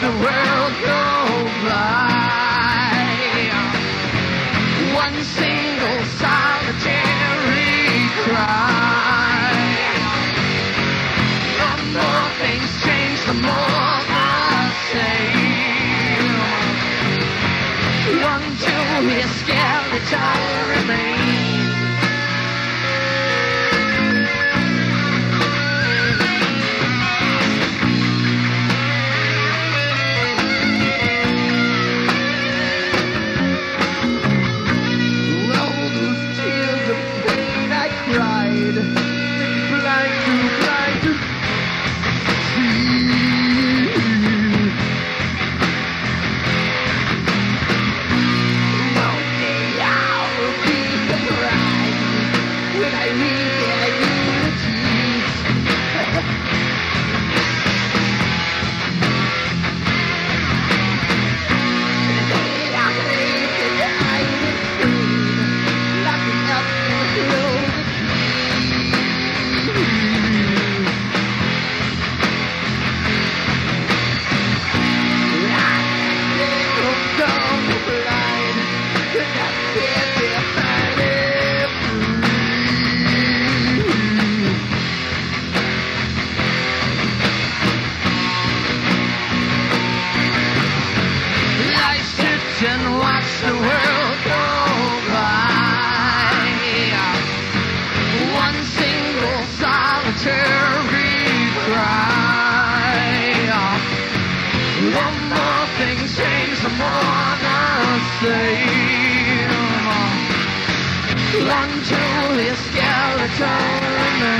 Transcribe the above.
the world go by. One single solitary cry. The more things change, the more the same. Until his skeleton more the same. Until his skeleton.